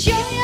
It's